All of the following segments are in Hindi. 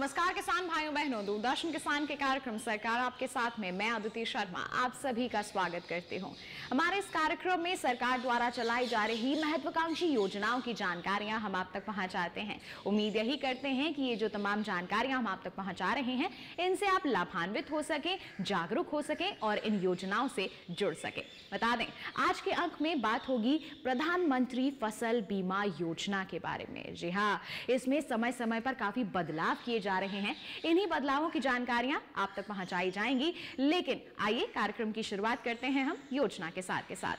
नमस्कार, किसान भाइयों, बहनों, दूरदर्शन किसान के कार्यक्रम सरकार आपके साथ में, मैं अदिति शर्मा, आप सभी का स्वागत करती हूँ। हमारे इस कार्यक्रम में सरकार द्वारा चलाई जा रही महत्वाकांक्षी योजनाओं की जानकारियाँ हम आप तक पहुंचाते हैं। उम्मीद यही करते हैं कि ये जो तमाम जानकारियाँ हम आप तक पहुँचा रहे हैं, इनसे आप लाभान्वित हो सके, जागरूक हो सके और इन योजनाओं से जुड़ सके। बता दें, आज के अंक में बात होगी प्रधानमंत्री फ़सल बीमा योजना के बारे में। जी हाँ इसमें समय समय पर काफ़ी बदलाव किए जा रहे हैं। इन्हीं बदलावों की जानकारियाँ आप तक पहुंचाई जाएँगी। लेकिन आइए कार्यक्रम की शुरुआत करते हैं हम योजना के साथ के साथ।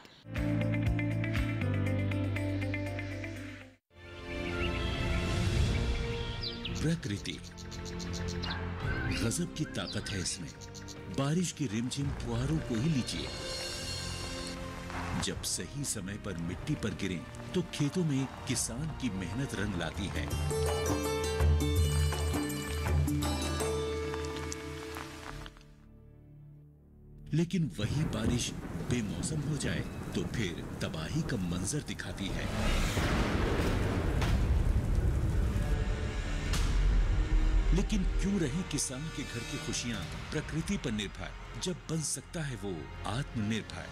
प्रकृति। गजब की ताकत है इसमें। बारिश की रिमझिम फुहारों को ही लीजिए। जब सही समय पर मिट्टी पर गिरे तो खेतों में किसान की मेहनत रंग लाती है। लेकिन वही बारिश बेमौसम हो जाए तो फिर तबाही का मंजर दिखाती है। लेकिन क्यों रहे किसान के घर की खुशियाँ? प्रकृति पर निर्भर। जब बन सकता है वो आत्मनिर्भर।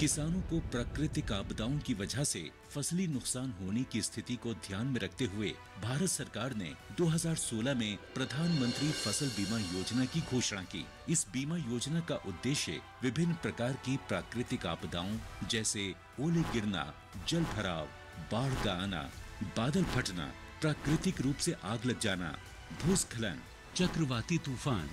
किसानों को प्राकृतिक आपदाओं की वजह से फसली नुकसान होने की स्थिति को ध्यान में रखते हुए भारत सरकार ने 2016 में प्रधानमंत्री फ़सल बीमा योजना की घोषणा की। इस बीमा योजना का उद्देश्य विभिन्न प्रकार की प्राकृतिक आपदाओं, जैसे ओले गिरना, जल भराव, बाढ़ का आना, बादल फटना, प्राकृतिक रूप से आग लग जाना, भूस्खलन, चक्रवाती तूफ़ान,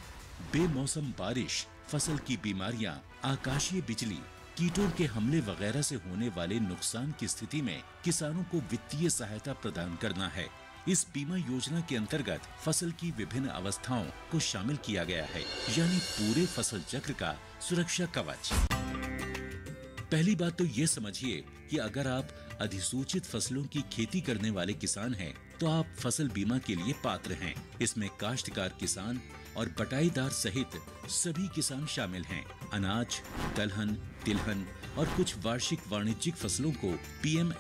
बेमौसम बारिश, फ़सल की बीमारियाँ, आकाशीय बिजली कीटों के हमले वगैरह से होने वाले नुकसान की स्थिति में किसानों को वित्तीय सहायता प्रदान करना है। इस बीमा योजना के अंतर्गत फ़सल की विभिन्न अवस्थाओं को शामिल किया गया है यानी पूरे फ़सल चक्र का सुरक्षा कवच। पहली बात तो ये समझिए कि अगर आप अधिसूचित फ़सलों की खेती करने वाले किसान हैं, तो आप फ़सल बीमा के लिए पात्र हैं। इसमें काश्तकार किसान और बटाईदार सहित सभी किसान शामिल हैं। अनाज, दलहन, तिलहन और कुछ वार्षिक वाणिज्यिक फ़सलों को पीएम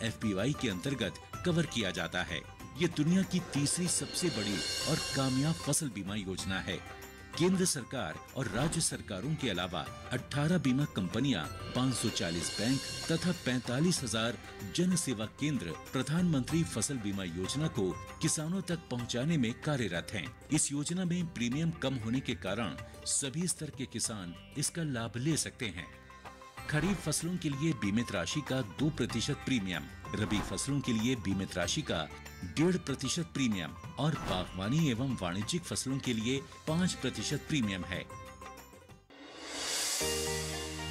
के अंतर्गत कवर किया जाता है। ये दुनिया की तीसरी सबसे बड़ी और कामयाब फ़सल बीमा योजना है। केंद्र सरकार और राज्य सरकारों के अलावा 18 बीमा कंपनियाँ 540 बैंक तथा 45,000 जन सेवा केंद्र प्रधानमंत्री फ़सल बीमा योजना को किसानों तक पहुँचाने में कार्यरत हैं। इस योजना में प्रीमियम कम होने के कारण सभी स्तर के किसान इसका लाभ ले सकते हैं खरीफ फ़सलों के लिए बीमित राशि का दो प्रतिशत प्रीमियम रबी फ़सलों के लिए बीमित राशि का डेढ़ प्रतिशत प्रीमियम और बागवानी एवं वाणिज्यिक फ़सलों के लिए पाँच प्रतिशत प्रीमियम है।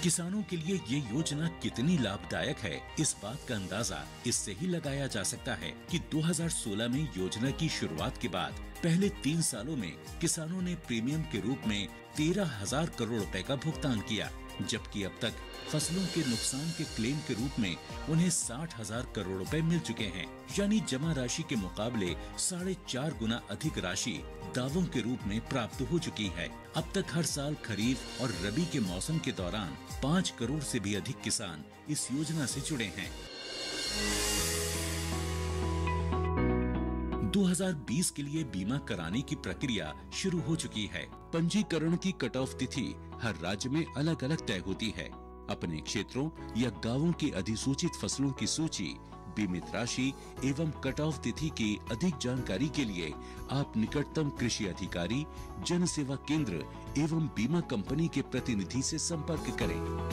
किसानों के लिए ये योजना कितनी लाभदायक है, इस बात का अंदाज़ा इससे ही लगाया जा सकता है कि 2016 में योजना की शुरुआत के बाद पहले तीन सालों में किसानों ने प्रीमियम के रूप में तेरह हज़ार करोड़ रुपए का भुगतान किया। जबकि अब तक फ़सलों के नुकसान के क्लेम के रूप में उन्हें साठ हज़ार करोड़ रुपए मिल चुके हैं। यानी जमा राशि के मुकाबले साढ़े चार गुना अधिक राशि दावों के रूप में प्राप्त हो चुकी है। अब तक हर साल खरीफ और रबी के मौसम के दौरान पाँच करोड़ से भी अधिक किसान इस योजना से जुड़े हैं। 2020 के लिए बीमा कराने की प्रक्रिया शुरू हो चुकी है। पंजीकरण की कट ऑफ़ तिथि हर राज्य में अलग अलग तय होती है। अपने क्षेत्रों या गाँवों की अधिसूचित फ़सलों की सूची, बीमित राशि एवं कट ऑफ़ तिथि की अधिक जानकारी के लिए आप निकटतम कृषि अधिकारी जन सेवा केंद्र एवं बीमा कंपनी के प्रतिनिधि से संपर्क करें।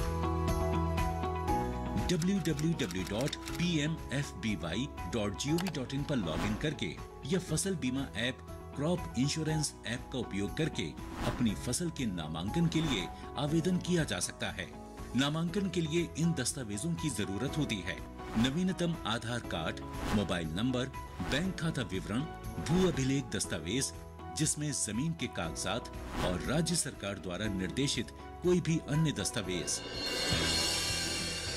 www.pmfby.gov.in पर लॉगिन करके या फ़सल बीमा ऐप क्रॉप इंश्योरेंस ऐप का उपयोग करके अपनी फ़सल के नामांकन के लिए आवेदन किया जा सकता है। नामांकन के लिए इन दस्तावेजों की ज़रूरत होती है। नवीनतम Aadhaar card, mobile number, bank खाता विवरण, भू अभिलेख दस्तावेज़, जिसमें ज़मीन के कागजात और राज्य सरकार द्वारा निर्देशित कोई भी अन्य दस्तावेज़।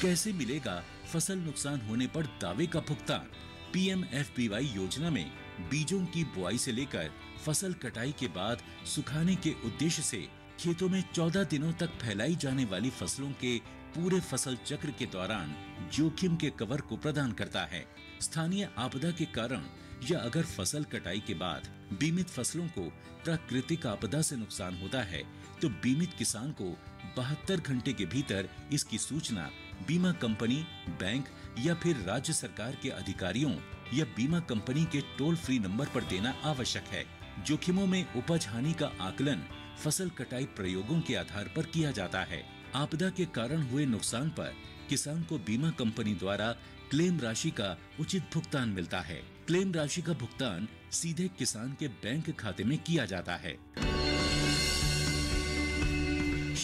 कैसे मिलेगा फ़सल नुकसान होने पर दावे का भुगतान? पीएमएफबीवाई योजना में बीजों की बुआई से लेकर फ़सल कटाई के बाद सुखाने के उद्देश्य से खेतों में 14 दिनों तक फैलाई जाने वाली फ़सलों के पूरे फ़सल चक्र के दौरान जोखिम के कवर को प्रदान करता है। स्थानीय आपदा के कारण या अगर फ़सल कटाई के बाद बीमित फ़सलों को प्राकृतिक आपदा से नुकसान होता है तो बीमित किसान को बहत्तर घंटे के भीतर इसकी सूचना बीमा कंपनी, बैंक या फिर राज्य सरकार के अधिकारियों या बीमा कंपनी के टोल फ्री नंबर पर देना आवश्यक है। जोखिमों में उपज हानि का आकलन फ़सल कटाई प्रयोगों के आधार पर किया जाता है। आपदा के कारण हुए नुकसान पर किसान को बीमा कंपनी द्वारा क्लेम राशि का उचित भुगतान मिलता है। क्लेम राशि का भुगतान सीधे किसान के बैंक खाते में किया जाता है।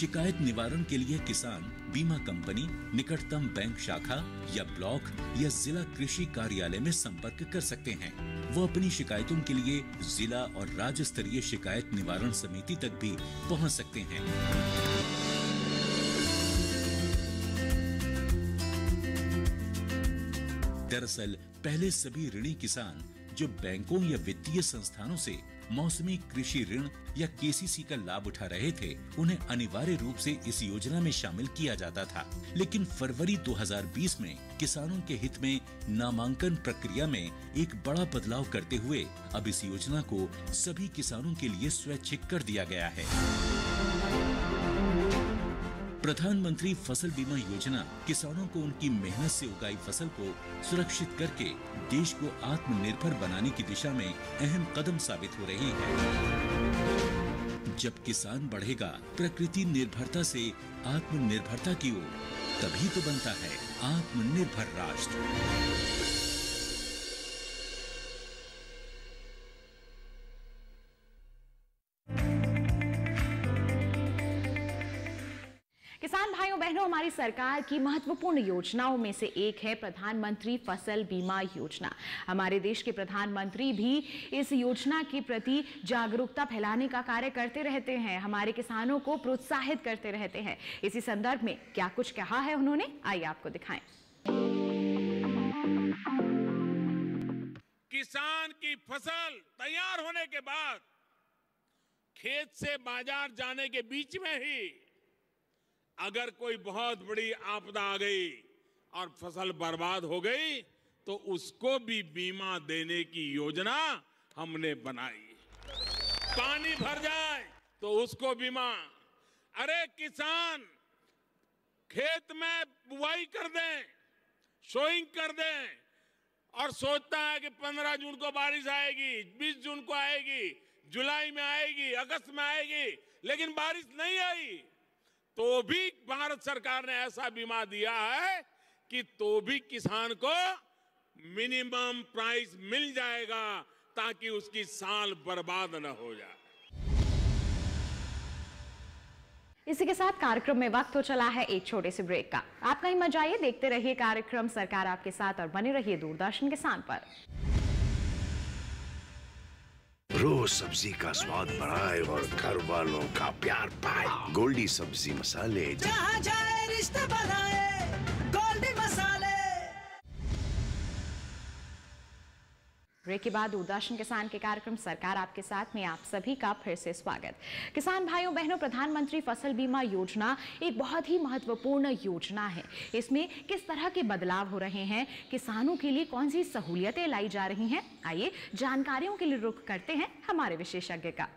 शिकायत निवारण के लिए किसान बीमा कंपनी, निकटतम बैंक शाखा या ब्लॉक या जिला कृषि कार्यालय में संपर्क कर सकते हैं। वो अपनी शिकायतों के लिए जिला और राज्य स्तरीय शिकायत निवारण समिति तक भी पहुँच सकते हैं। दरअसल, पहले सभी ऋणी किसान जो बैंकों या वित्तीय संस्थानों से मौसमी कृषि ऋण या केसीसी का लाभ उठा रहे थे, उन्हें अनिवार्य रूप से इस योजना में शामिल किया जाता था। लेकिन फरवरी 2020 में किसानों के हित में नामांकन प्रक्रिया में एक बड़ा बदलाव करते हुए अब इस योजना को सभी किसानों के लिए स्वैच्छिक कर दिया गया है। प्रधानमंत्री फ़सल बीमा योजना किसानों को उनकी मेहनत से उगाई फ़सल को सुरक्षित करके देश को आत्मनिर्भर बनाने की दिशा में अहम कदम साबित हो रही है। जब किसान बढ़ेगा, प्रकृति निर्भरता से आत्मनिर्भरता की ओर, तभी तो बनता है आत्मनिर्भर राष्ट्र। हमारी सरकार की महत्वपूर्ण योजनाओं में से एक है प्रधानमंत्री फ़सल बीमा योजना। हमारे देश के प्रधानमंत्री भी इस योजना के प्रति जागरूकता फैलाने का कार्य करते रहते हैं। हमारे किसानों को प्रोत्साहित करते रहते हैं। इसी संदर्भ में क्या कुछ कहा है उन्होंने? आइए आपको दिखाएँ। किसान की फ़सल तैयार होने के बाद खेत से बाज़ार जाने के बीच में ही अगर कोई बहुत बड़ी आपदा आ गई और फ़सल बर्बाद हो गई तो उसको भी बीमा देने की योजना हमने बनाई। पानी भर जाए तो उसको बीमा। अरे किसान, खेत में बुआई कर दें, सोइंग कर दें और सोचता है कि 15 जून को बारिश आएगी 20 जून को आएगी, जुलाई में आएगी, अगस्त में आएगी, लेकिन बारिश नहीं आई। तो भी भारत सरकार ने ऐसा बीमा दिया है कि तो भी किसान को मिनिमम प्राइस मिल जाएगा ताकि उसकी साल बर्बाद न हो जाए। इसी के साथ कार्यक्रम में वक्त हो चला है एक छोटे से ब्रेक का। आप कहीं मत जाइए, देखते रहिए कार्यक्रम, सरकार आपके साथ और बने रहिए दूरदर्शन किसान पर। रोज सब्ज़ी का स्वाद बढ़ाए और घर वालों का प्यार पाए। गोल्डी सब्ज़ी मसाले, जहाँ जाए रिश्ता बनाए ब्रेक के बाद दूरदर्शन किसान के कार्यक्रम सरकार आपके साथ में आप सभी का फिर से स्वागत। किसान भाइयों, बहनों, प्रधानमंत्री फ़सल बीमा योजना एक बहुत ही महत्वपूर्ण योजना है। इसमें किस तरह के बदलाव हो रहे हैं, किसानों के लिए कौन सी सहूलियतें लाई जा रही हैं, आइए जानकारियों के लिए रुख करते हैं हमारे विशेषज्ञ का।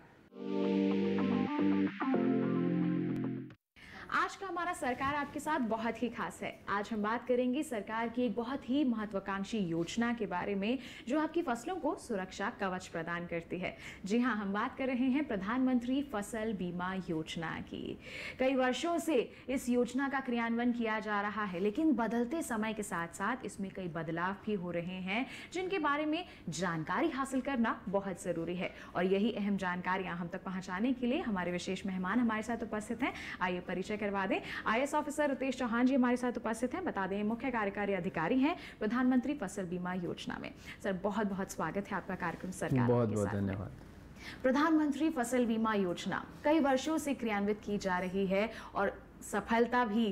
आज का हमारा सरकार आपके साथ बहुत ही खास है। आज हम बात करेंगे सरकार की एक बहुत ही महत्वाकांक्षी योजना के बारे में, जो आपकी फ़सलों को सुरक्षा कवच प्रदान करती है। जी हाँ हम बात कर रहे हैं प्रधानमंत्री फ़सल बीमा योजना की। कई वर्षों से इस योजना का क्रियान्वयन किया जा रहा है, लेकिन बदलते समय के साथ साथ इसमें कई बदलाव भी हो रहे हैं, जिनके बारे में जानकारी हासिल करना बहुत ज़रूरी है। और यही अहम जानकारियाँ हम तक पहुँचाने के लिए हमारे विशेष मेहमान हमारे साथ उपस्थित हैं। आइए परिचय करवा दें। आईएएस ऑफिसर रितेश चौहान जी हमारे साथ उपस्थित हैं। बता दें मुख्य कार्यकारी अधिकारी हैं प्रधानमंत्री फ़सल बीमा योजना में। सर बहुत बहुत स्वागत है आपका कार्यक्रम सरकार बहुत बहुत धन्यवाद। प्रधानमंत्री फ़सल बीमा योजना कई वर्षों से क्रियान्वित की जा रही है और सफलता भी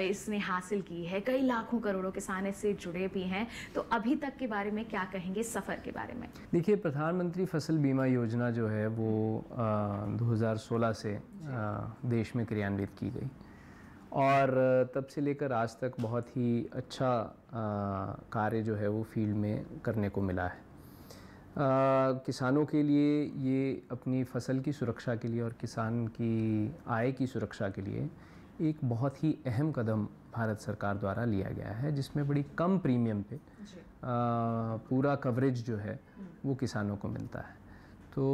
इसने हासिल की है। कई लाखों करोड़ों किसान इससे जुड़े भी हैं। तो अभी तक के बारे में क्या कहेंगे सफ़र के बारे में? देखिए प्रधानमंत्री फ़सल बीमा योजना जो है वो अ, 2016 से अ, देश में क्रियान्वित की गई। और तब से लेकर आज तक बहुत ही अच्छा कार्य जो है वो फ़ील्ड में करने को मिला है। अ, किसानों के लिए ये अपनी फ़सल की सुरक्षा के लिए और किसान की आय की सुरक्षा के लिए एक बहुत ही अहम कदम भारत सरकार द्वारा लिया गया है जिसमें बड़ी कम प्रीमियम पे अ, पूरा कवरेज जो है वो किसानों को मिलता है। तो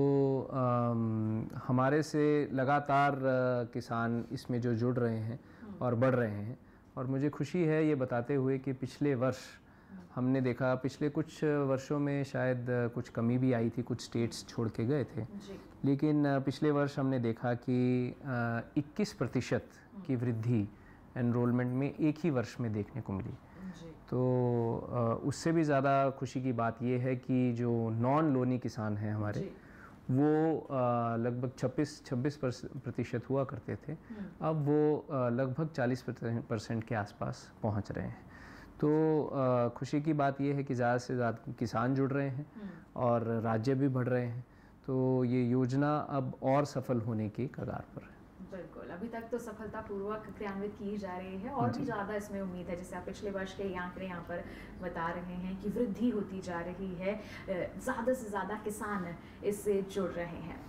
अम, हमारे से लगातार किसान इसमें जो जुड़ रहे हैं और बढ़ रहे हैं और मुझे खुशी है ये बताते हुए कि पिछले वर्ष हमने देखा पिछले कुछ वर्षों में शायद कुछ कमी भी आई थी कुछ स्टेट्स छोड़ के गए थे। लेकिन पिछले वर्ष हमने देखा कि अ, 21 प्रतिशत की वृद्धि एनरोलमेंट में एक ही वर्ष में देखने को मिली। तो उससे भी ज़्यादा खुशी की बात ये है कि जो नॉन लोनी किसान हैं हमारे वो लगभग 26 26 प्रतिशत हुआ करते थे। अब वो लगभग 40 परसेंट के आसपास पहुँच रहे हैं। तो खुशी की बात ये है कि ज़्यादा से ज़्यादा किसान जुड़ रहे हैं और राज्य भी बढ़ रहे हैं। तो ये योजना अब और सफल होने की कगार पर है। बिल्कुल अभी तक तो सफलतापूर्वक क्रियान्वित की जा रही है और भी ज़्यादा इसमें उम्मीद है जैसे आप पिछले वर्ष के आंकड़े यहाँ पर बता रहे हैं कि वृद्धि होती जा रही है ज़्यादा से ज़्यादा किसान इससे जुड़ रहे हैं।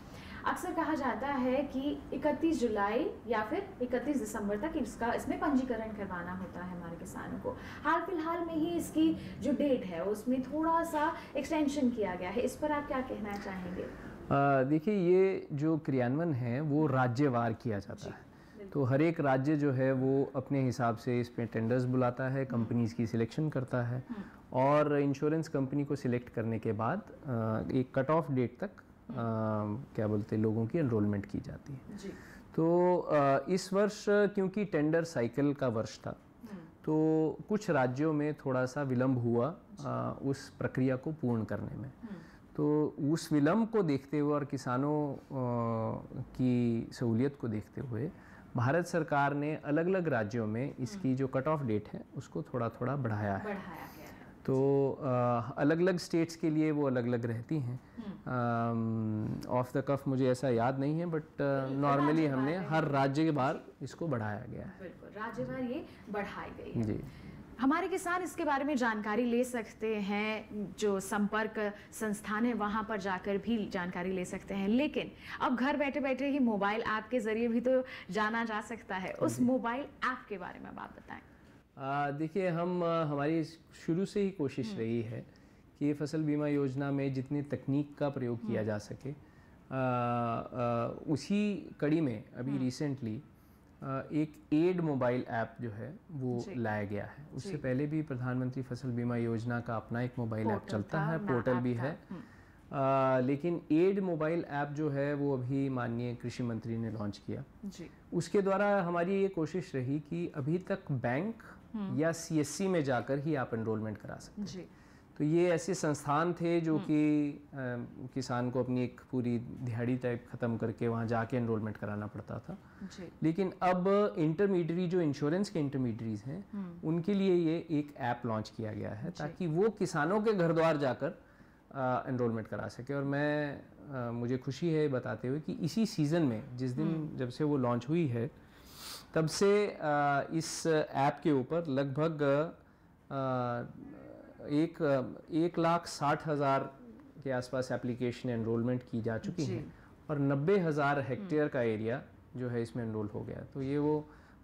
अक्सर कहा जाता है कि 31 जुलाई या फिर 31 दिसंबर तक इसका इसमें पंजीकरण करवाना होता है हमारे किसानों को। हाल फ़िलहाल में ही इसकी जो डेट है उसमें थोड़ा सा एक्सटेंशन किया गया है। इस पर आप क्या कहना चाहेंगे? देखिए ये जो क्रियान्वयन है वो राज्यवार किया जाता है। तो हर एक राज्य जो है वो अपने हिसाब से इसमें टेंडर्स बुलाता है कंपनीज़ की सिलेक्शन करता है और इंश्योरेंस कंपनी को सिलेक्ट करने के बाद एक कट ऑफ़ डेट तक अ, क्या बोलते हैं लोगों की एनरोलमेंट की जाती है। जी। तो इस वर्ष क्योंकि टेंडर साइकिल का वर्ष था तो कुछ राज्यों में थोड़ा सा विलंब हुआ उस प्रक्रिया को पूर्ण करने में। तो उस विलंब को देखते हुए और किसानों की सहूलियत को देखते हुए भारत सरकार ने अलग अलग राज्यों में इसकी जो कट ऑफ़ डेट है उसको थोड़ा थोड़ा बढ़ाया है। बढ़ाया गया तो अलग अलग स्टेट्स के लिए वो अलग अलग रहती हैं। ऑफ़ द कफ मुझे ऐसा याद नहीं है बट नॉर्मली हमने हर राज्य के बाहर इसको बढ़ाया गया है। बिल्कुल राज्यवार ये बढ़ाई गई है। जी। हमारे किसान इसके बारे में जानकारी ले सकते हैं जो संपर्क संस्थान है वहाँ पर जाकर भी जानकारी ले सकते हैं। लेकिन अब घर बैठे बैठे ही मोबाइल ऐप के ज़रिए भी तो जाना जा सकता है। उस मोबाइल ऐप के बारे में आप बताएँ। देखिए हम हमारी शुरू से ही कोशिश रही है कि फ़सल बीमा योजना में जितनी तकनीक का प्रयोग किया जा सके। आ, आ, उसी कड़ी में अभी रिसेंटली एक एड मोबाइल ऐप जो है वो लाया गया है। उससे पहले भी प्रधानमंत्री फ़सल बीमा योजना का अपना एक मोबाइल ऐप चलता है पोर्टल भी है। आ, लेकिन एड मोबाइल ऐप जो है वो अभी माननीय कृषि मंत्री ने लॉन्च किया। जी। उसके द्वारा हमारी ये कोशिश रही कि अभी तक बैंक या सीएससी में जाकर ही आप एनरोलमेंट करा सकते हैं। तो ये ऐसे संस्थान थे जो कि किसान को अपनी एक पूरी दिहाड़ी टाइप ख़त्म करके वहाँ जाके एनरोलमेंट कराना पड़ता था। जी। लेकिन अब इंटरमीडियरी जो इंश्योरेंस के इंटरमीडियरीज हैं उनके लिए ये एक ऐप लॉन्च किया गया है ताकि वो किसानों के घर द्वार जाकर एनरोलमेंट करा सके। और मैं अ, मुझे खुशी है बताते हुए कि इसी सीज़न में जिस दिन जब से वो लॉन्च हुई है तब से अ, इस ऐप के ऊपर लगभग एक एक लाख साठ हज़ार के आसपास एप्लीकेशन एनरोलमेंट की जा चुकी हैं और नब्बे हज़ार हेक्टेयर का एरिया जो है इसमें एनरोल हो गया। तो ये वो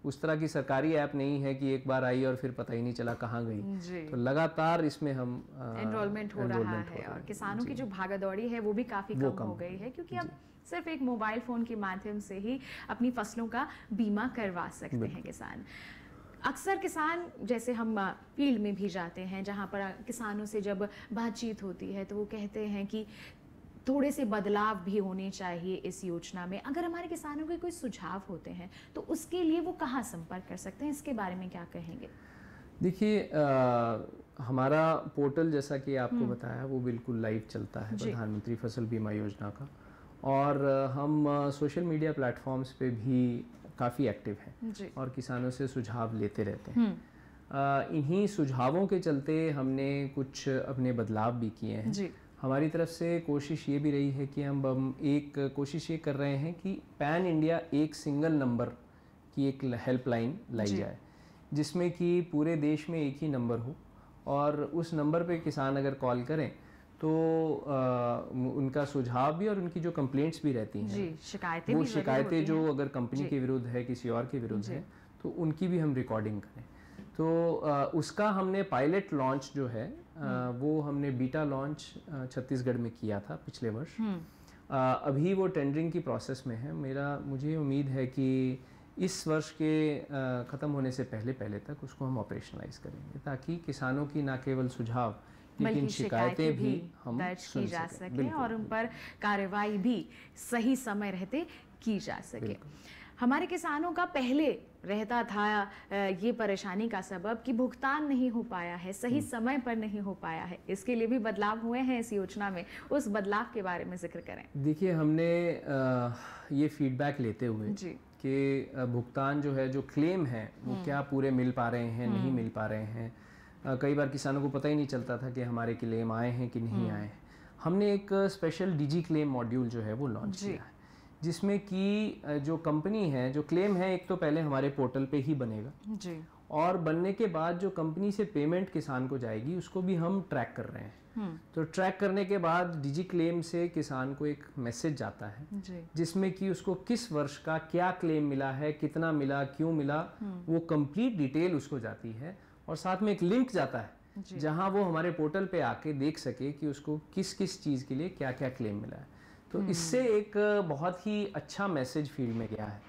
उस तरह की सरकारी ऐप नहीं है कि एक बार आई और फिर पता ही नहीं चला कहाँ गई। तो लगातार इसमें हम एनरोलमेंट हो रहा है और किसानों की जो। भागादौड़ी है वो भी काफ़ी वो कम कम हो गई है क्योंकि अब सिर्फ़ एक मोबाइल फ़ोन के माध्यम से ही अपनी फ़सलों का बीमा करवा सकते हैं किसान। अक्सर किसान जैसे हम फ़ील्ड में भी जाते हैं जहाँ पर किसानों से जब बातचीत होती है तो वो कहते हैं कि थोड़े से बदलाव भी होने चाहिए इस योजना में। अगर हमारे किसानों के कोई सुझाव होते हैं तो उसके लिए वो कहाँ संपर्क कर सकते हैं? इसके बारे में क्या कहेंगे? देखिए हमारा पोर्टल जैसा कि आपको बताया वो बिल्कुल लाइव चलता है प्रधानमंत्री फ़सल बीमा योजना का। और हम सोशल मीडिया प्लेटफॉर्म्स पे भी काफ़ी एक्टिव हैं और किसानों से सुझाव लेते रहते हैं। इन्हीं सुझावों के चलते हमने कुछ अपने बदलाव भी किए हैं। हमारी तरफ़ से कोशिश ये भी रही है कि हम हम एक कोशिश ये कर रहे हैं कि पैन इंडिया एक सिंगल नंबर की एक हेल्पलाइन लाई जाए जिसमें कि पूरे देश में एक ही नंबर हो और उस नंबर पे किसान अगर कॉल करें तो अ, उनका सुझाव भी और उनकी जो कंप्लेंट्स भी रहती हैं जी शिकायतें वो शिकायतें जो अगर कंपनी के विरुद्ध है किसी और के विरुद्ध है तो उनकी भी हम रिकॉर्डिंग करें। तो अ, उसका हमने पायलट लॉन्च जो है अ, हम्म। वो हमने बीटा लॉन्च छत्तीसगढ़ में किया था पिछले वर्ष। हम्म। अ, अभी वो टेंडरिंग की प्रोसेस में है। मेरा मुझे उम्मीद है कि इस वर्ष के ख़त्म होने से पहले पहले तक उसको हम ऑपरेशनलाइज करेंगे ताकि किसानों की ना केवल सुझाव लेकिन शिकायतें भी हम दर्ज की जा सके। और उन पर कार्रवाई भी सही समय रहते की जा सके। हमारे किसानों का पहले रहता था ये परेशानी का सबब कि भुगतान नहीं हो पाया है सही हम्म। समय पर नहीं हो पाया है। इसके लिए भी बदलाव हुए हैं इस योजना में। उस बदलाव के बारे में ज़िक्र करें। देखिए हमने ये फीडबैक लेते हुए जी। कि भुगतान जो है जो क्लेम है वो हम्म। क्या पूरे मिल पा रहे हैं नहीं मिल पा रहे हैं कई बार किसानों को पता ही नहीं चलता था कि हमारे क्लेम आए हैं कि नहीं हम्म। आए हैं। हमने एक स्पेशल डिजी क्लेम मॉड्यूल जो है वो लॉन्च किया है जिसमें कि जो कंपनी है जो क्लेम है एक तो पहले हमारे पोर्टल पे ही बनेगा। जी। और बनने के बाद जो कंपनी से पेमेंट किसान को जाएगी उसको भी हम ट्रैक कर रहे हैं। हम्म। तो ट्रैक करने के बाद डिजी क्लेम से किसान को एक मैसेज जाता है जिसमें कि उसको किस वर्ष का क्या क्लेम मिला है कितना मिला क्यों मिला वो कंप्लीट डिटेल उसको जाती है। और साथ में एक लिंक जाता है जहाँ वो हमारे पोर्टल पे आके देख सके कि उसको किस किस चीज़ के लिए क्या क्या क्लेम मिला है। तो इससे एक बहुत ही अच्छा मैसेज फ़ील्ड में गया है।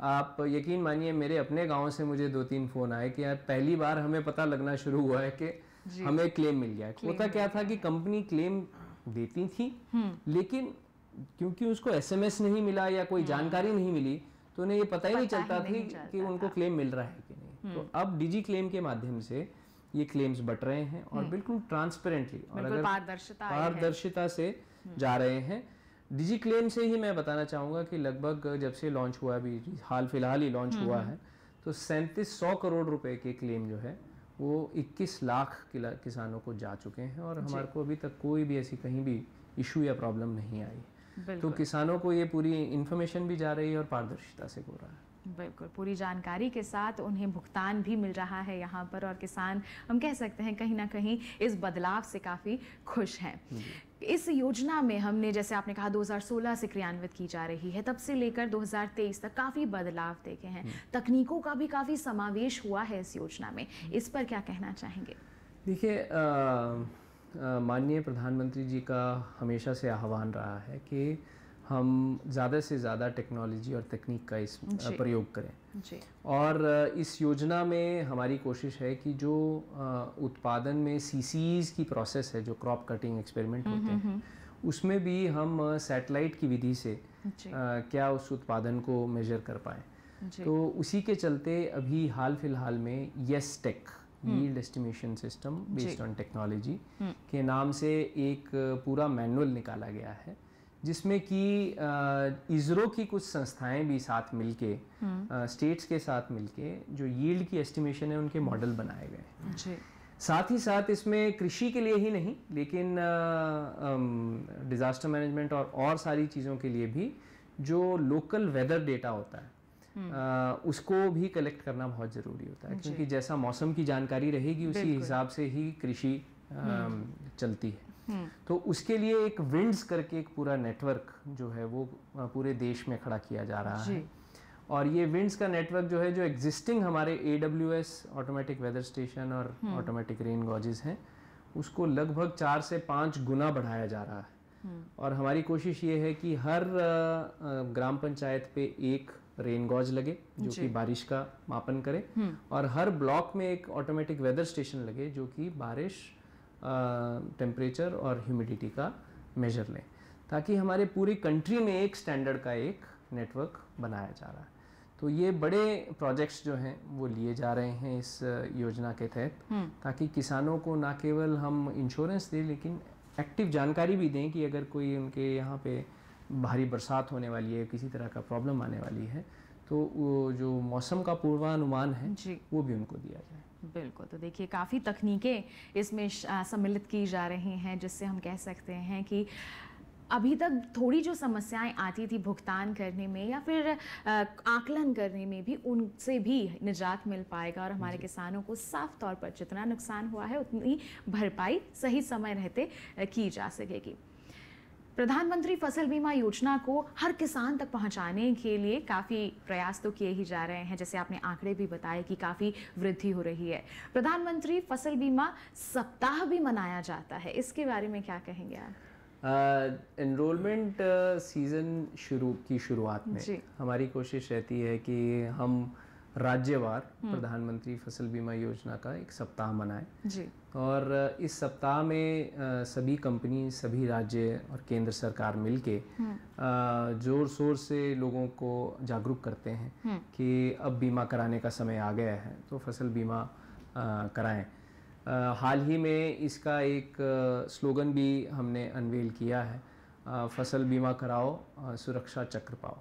आप यकीन मानिए मेरे अपने गाँव से मुझे दो तीन फ़ोन आए कि यार पहली बार हमें पता लगना शुरू हुआ है कि हमें क्लेम मिल गया है। होता क्या था कि कंपनी क्लेम देती थी लेकिन क्योंकि उसको एसएमएस नहीं मिला या कोई जानकारी नहीं मिली तो उन्हें ये पता ही नहीं चलता थी कि उनको क्लेम मिल रहा है तो अब डिजी क्लेम के माध्यम से ये क्लेम्स बट रहे हैं और बिल्कुल ट्रांसपेरेंटली और अगर पारदर्शिता पारदर्शिता से जा रहे हैं। डिजी क्लेम से ही मैं बताना चाहूँगा कि लगभग जब से लॉन्च हुआ अभी हाल फ़िलहाल ही लॉन्च हुआ है तो सैंतीस सौ करोड़ रुपए के क्लेम जो है वो 21 लाख किसानों को जा चुके हैं और हमारे को अभी तक कोई भी ऐसी कहीं भी इशू या प्रॉब्लम नहीं आई। तो किसानों को ये पूरी इन्फॉर्मेशन भी जा रही है और पारदर्शिता से हो रहा है। बिल्कुल पूरी जानकारी के साथ उन्हें भुगतान भी मिल रहा है यहाँ पर और किसान हम कह सकते हैं कहीं ना कहीं इस बदलाव से काफ़ी खुश हैं। इस योजना में हमने जैसे आपने कहा 2016 से क्रियान्वित की जा रही है तब से लेकर 2023 तक काफ़ी बदलाव देखे हैं। तकनीकों का भी काफ़ी समावेश हुआ है इस योजना में। इस पर क्या कहना चाहेंगे? देखिए माननीय प्रधानमंत्री जी का हमेशा से आह्वान रहा है कि हम ज़्यादा से ज़्यादा टेक्नोलॉजी और तकनीक का इस प्रयोग करें। जी। और इस योजना में हमारी कोशिश है कि जो उत्पादन में सीसीज की प्रोसेस है जो क्रॉप कटिंग एक्सपेरिमेंट होते हैं उसमें भी हम सैटेलाइट की विधि से अ, क्या उस उत्पादन को मेजर कर पाए। तो उसी के चलते अभी हाल फ़िलहाल में yes tech yield estimation system based on technology के नाम से एक पूरा मैनुअल निकाला गया है। जिसमें कि इसरो की कुछ संस्थाएँ भी साथ मिलके स्टेट्स के साथ मिलके जो यील्ड की एस्टिमेशन है उनके मॉडल बनाए गए हैं। साथ ही साथ इसमें कृषि के लिए ही नहीं लेकिन डिज़ास्टर मैनेजमेंट और और सारी चीज़ों के लिए भी जो लोकल वेदर डेटा होता है अ, उसको भी कलेक्ट करना बहुत ज़रूरी होता है क्योंकि जैसा मौसम की जानकारी रहेगी उसी हिसाब से ही कृषि चलती है। तो उसके लिए एक विंड्स करके एक पूरा नेटवर्क जो है वो पूरे देश में खड़ा किया जा रहा है। और ये विंड्स का नेटवर्क जो है जो एग्जिस्टिंग हमारे A W S automatic weather station और ऑटोमेटिक रेन गॉजेस हैं उसको लगभग चार से पाँच गुना बढ़ाया जा रहा है। और हमारी कोशिश ये है कि हर ग्राम पंचायत पे एक रेन गॉज लगे जो कि बारिश का मापन करे। और हर ब्लॉक में एक ऑटोमेटिक वेदर स्टेशन लगे जो कि बारिश टेम्परेचर और ह्यूमिडिटी का मेजर लें ताकि हमारे पूरी कंट्री में एक स्टैंडर्ड का एक नेटवर्क बनाया जा रहा है। तो ये बड़े प्रोजेक्ट्स जो हैं वो लिए जा रहे हैं इस योजना के तहत ताकि किसानों को ना केवल हम इंश्योरेंस दें लेकिन एक्टिव जानकारी भी दें कि अगर कोई उनके यहाँ पे भारी बरसात होने वाली है किसी तरह का प्रॉब्लम आने वाली है तो वो जो मौसम का पूर्वानुमान है वो भी उनको दिया जाए। बिल्कुल तो देखिए काफ़ी तकनीकें इसमें सम्मिलित की जा रही हैं जिससे हम कह सकते हैं कि अभी तक थोड़ी जो समस्याएँ आती थी भुगतान करने में या फिर आकलन करने में भी उनसे भी निजात मिल पाएगा और हमारे किसानों को साफ़ तौर पर जितना नुकसान हुआ है उतनी भरपाई सही समय रहते की जा सकेगी। प्रधानमंत्री फ़सल बीमा योजना को हर किसान तक पहुँचाने के लिए काफ़ी प्रयास तो किए ही जा रहे हैं जैसे आपने आंकड़े भी बताए कि काफ़ी वृद्धि हो रही है। प्रधानमंत्री फ़सल बीमा सप्ताह भी मनाया जाता है। इसके बारे में क्या कहेंगे आप? एनरोलमेंट सीज़न शुरू की शुरुआत में हमारी कोशिश रहती है कि हम राज्यवार प्रधानमंत्री फ़सल बीमा योजना का एक सप्ताह मनाएँ। जी। और इस सप्ताह में सभी कंपनी सभी राज्य और केंद्र सरकार मिलके अ, ज़ोर शोर से लोगों को जागरूक करते हैं कि अब बीमा कराने का समय आ गया है तो फ़सल बीमा कराएँ। हाल ही में इसका एक स्लोगन भी हमने अनवेल किया है फ़सल बीमा कराओ सुरक्षा चक्र पाओ।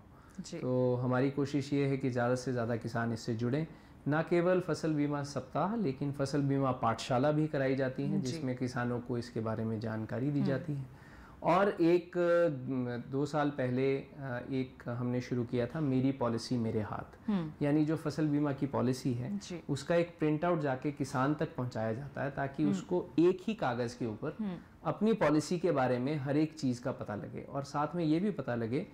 तो हमारी कोशिश ये है कि ज़्यादा से ज़्यादा किसान इससे जुड़ें। ना केवल फ़सल बीमा सप्ताह लेकिन फ़सल बीमा पाठशाला भी कराई जाती हैं जिसमें किसानों को इसके बारे में जानकारी दी जाती है। और एक दो साल पहले एक हमने शुरू किया था मेरी पॉलिसी मेरे हाथ। यानी जो फ़सल बीमा की पॉलिसी है उसका एक प्रिंट आउट जाके किसान तक पहुँचाया जाता है ताकि उसको एक ही कागज़ के ऊपर अपनी पॉलिसी के बारे में हर एक चीज़ का पता लगे। और साथ में ये भी पता लगे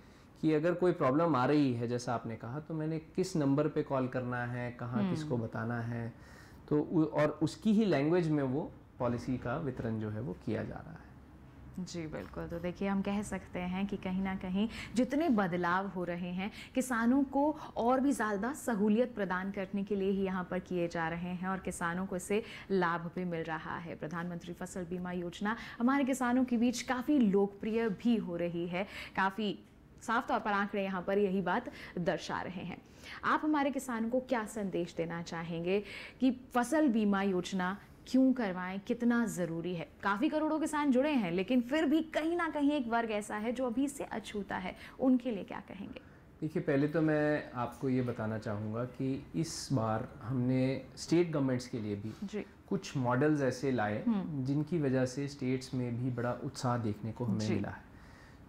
कि अगर कोई प्रॉब्लम आ रही है जैसा आपने कहा तो मैंने किस नंबर पे कॉल करना है कहाँ किसको बताना है तो और उसकी ही लैंग्वेज में वो पॉलिसी का वितरण जो है वो किया जा रहा है। जी बिल्कुल। तो देखिए हम कह सकते हैं कि कहीं ना कहीं जितने बदलाव हो रहे हैं किसानों को और भी ज़्यादा सहूलियत प्रदान करने के लिए ही यहाँ पर किए जा रहे हैं और किसानों को इससे लाभ भी मिल रहा है। प्रधानमंत्री फ़सल बीमा योजना हमारे किसानों के बीच काफ़ी लोकप्रिय भी हो रही है। काफ़ी साफ़ तौर पर आंकड़े यहाँ पर यही बात दर्शा रहे हैं। आप हमारे किसानों को क्या संदेश देना चाहेंगे कि फ़सल बीमा योजना क्यों करवाएँ? कितना ज़रूरी है? काफ़ी करोड़ों किसान जुड़े हैं लेकिन फिर भी कहीं ना कहीं एक वर्ग ऐसा है जो अभी इससे अछूता है। उनके लिए क्या कहेंगे? देखिए पहले तो मैं आपको ये बताना चाहूँगा कि इस बार हमने स्टेट गवर्नमेंट्स के लिए भी जी। कुछ मॉडल्स ऐसे लाए जिनकी वजह से स्टेट्स में भी बड़ा उत्साह देखने को हमें मिला है।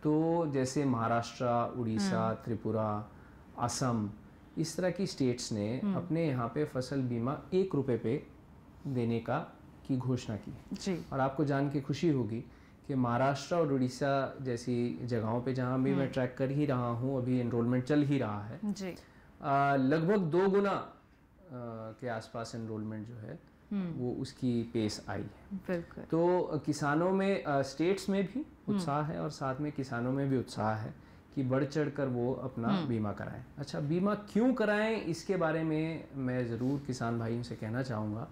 तो जैसे महाराष्ट्र उड़ीसा त्रिपुरा असम इस तरह की स्टेट्स ने अपने यहाँ पे फ़सल बीमा एक रुपए पे देने का की घोषणा की जी। और आपको जान के खुशी होगी कि महाराष्ट्र और उड़ीसा जैसी जगहों पे जहाँ भी मैं ट्रैक कर ही रहा हूँ अभी एनरोलमेंट चल ही रहा है जी। लगभग दो गुना आ, के आसपास एनरोलमेंट जो है वो उसकी पेस आई है। बिल्कुल। तो किसानों में आ, स्टेट्स में भी उत्साह है और साथ में किसानों में भी उत्साह है कि बढ़ चढ़ कर वो अपना बीमा कराएँ। अच्छा बीमा क्यों कराएँ? इसके बारे में मैं ज़रूर किसान भाइयों से कहना चाहूँगा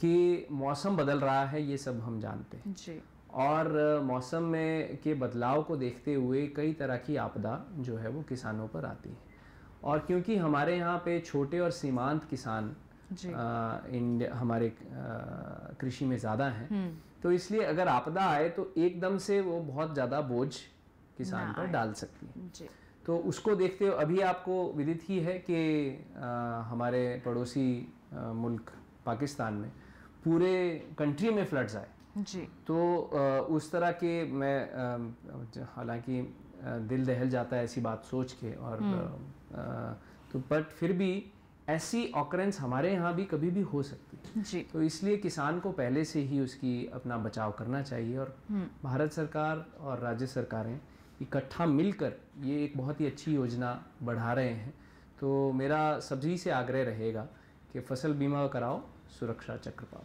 कि मौसम बदल रहा है ये सब हम जानते हैं। जी। और मौसम में के बदलाव को देखते हुए कई तरह की आपदा जो है वो किसानों पर आती है। और क्योंकि हमारे यहाँ पे छोटे और सीमांत किसान जी। अ, इंड हमारे कृषि में ज़्यादा हैं। तो इसलिए अगर आपदा आए तो एकदम से वो बहुत ज़्यादा बोझ किसान पर डाल सकती है। तो उसको देखते हुए अभी आपको विदित ही है कि हमारे पड़ोसी अ, मुल्क पाकिस्तान में पूरे कंट्री में फ्लड्स आए। जी। तो अ, उस तरह के मैं हालाँकि दिल दहल जाता है ऐसी बात सोच के और अ, अ, तो बट फिर भी ऐसी ऑकरेंस हमारे यहाँ भी कभी भी हो सकती है। जी। तो इसलिए किसान को पहले से ही उसकी अपना बचाव करना चाहिए और भारत सरकार और राज्य सरकारें इकट्ठा मिलकर ये एक बहुत ही अच्छी योजना बढ़ा रहे हैं। तो मेरा सभी से आग्रह रहेगा कि फ़सल बीमा कराओ सुरक्षा चक्र पाओ।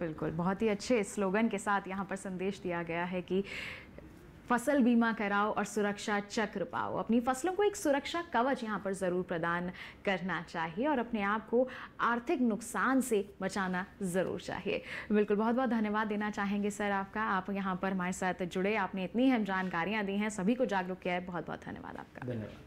बिल्कुल बहुत ही अच्छे स्लोगन के साथ यहाँ पर संदेश दिया गया है कि फ़सल बीमा कराओ और सुरक्षा चक्र पाओ। अपनी फ़सलों को एक सुरक्षा कवच यहाँ पर ज़रूर प्रदान करना चाहिए और अपने आप को आर्थिक नुकसान से बचाना ज़रूर चाहिए। बिल्कुल बहुत बहुत धन्यवाद देना चाहेंगे सर आपका। आप यहाँ पर हमारे साथ जुड़े। आपने इतनी अहम जानकारियाँ दी हैं, सभी को जागरूक किया है। बहुत बहुत धन्यवाद आपका। धन्यवाद।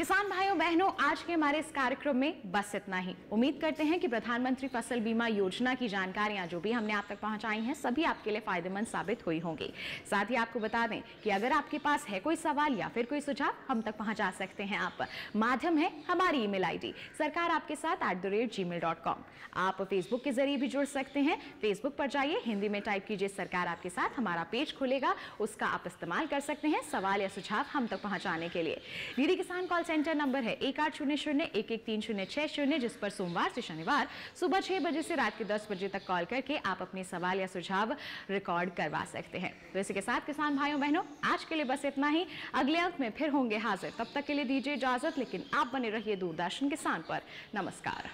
किसान भाइयों, बहनों, आज के हमारे इस कार्यक्रम में बस इतना ही। उम्मीद करते हैं कि प्रधानमंत्री फ़सल बीमा योजना की जानकारियाँ जो भी हमने आप तक पहुंचाई हैं, सभी आपके लिए फ़ायदेमंद साबित हुई होंगी। साथ ही आपको बता दें कि अगर आपके पास है कोई सवाल या फिर कोई सुझाव, हम तक पहुँचा सकते हैं आप। माध्यम है हमारी ईमेल आईडी, सरकार आपके साथ at the rate gmail dot com आप फेसबुक के ज़रिए भी जुड़ सकते हैं। फेसबुक पर जाइए, हिंदी में टाइप कीजिए, सरकार आपके साथ हमारा पेज खुलेगा। उसका आप इस्तेमाल कर सकते हैं सवाल या सुझाव हम तक पहुँचाने के लिए। डीडी किसान कॉल सेंटर नंबर है। एक आठ शून्य शून्य, एक एक तीन शून्य, छह शून्य, जिस पर सोमवार से शनिवार सुबह छह बजे से रात के दस बजे तक कॉल करके आप अपने सवाल या सुझाव रिकॉर्ड करवा सकते हैं। तो इसी के साथ किसान भाइयों, बहनों, आज के लिए बस इतना ही। अगले अंक में फिर होंगे हाजिर। तब तक के लिए दीजिए इजाज़त, लेकिन आप बने रहिए दूरदर्शन किसान पर। नमस्कार।